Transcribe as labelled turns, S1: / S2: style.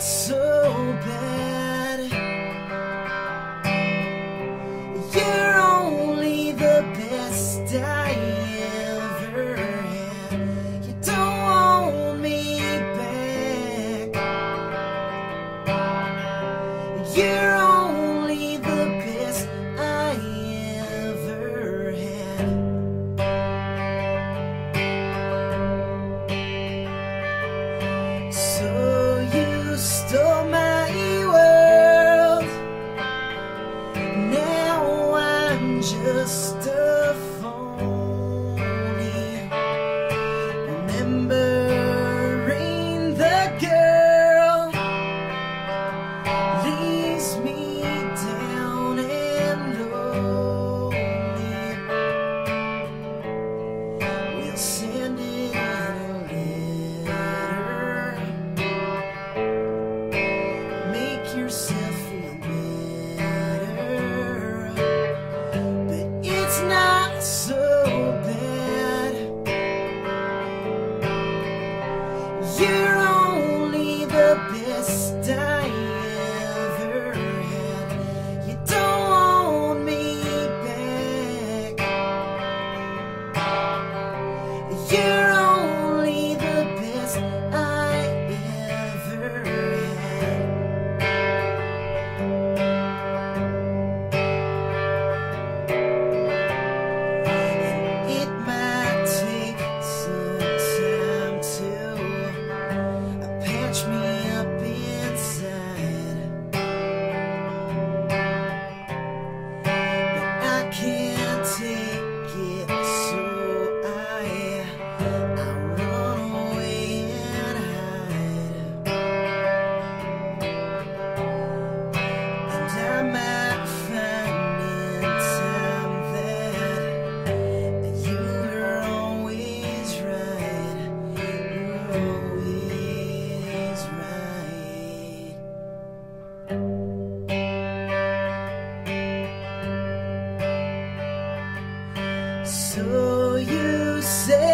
S1: so bad. You're only the best I ever had. You don't want me back. You're remember So you say